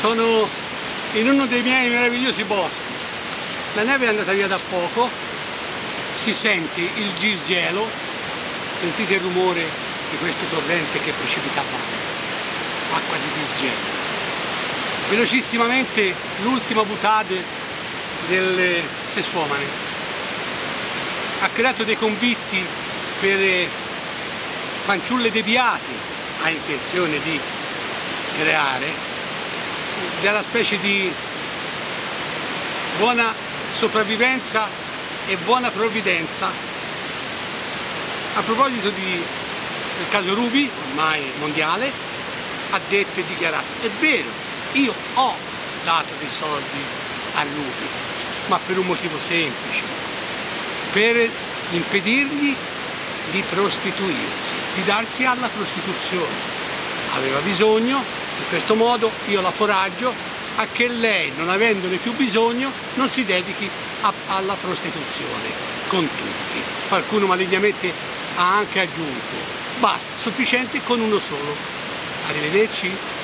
Sono in uno dei miei meravigliosi boschi. La neve è andata via da poco, si sente il disgelo, sentite il rumore di questo torrente che precipita a valle, acqua di disgelo. Velocissimamente l'ultima butade delle sessuomane. Ha creato dei convitti per fanciulle deviate, ha intenzione di creare della specie di buona sopravvivenza e buona provvidenza. A proposito di, del caso Ruby, ormai mondiale, ha detto e dichiarato, è vero, io ho dato dei soldi a Ruby, ma per un motivo semplice, per impedirgli di prostituirsi, di darsi alla prostituzione. Aveva bisogno in questo modo io la foraggio a che lei, non avendone più bisogno, non si dedichi a, alla prostituzione con tutti. Qualcuno malignamente ha anche aggiunto, basta, sufficiente con uno solo. Arrivederci.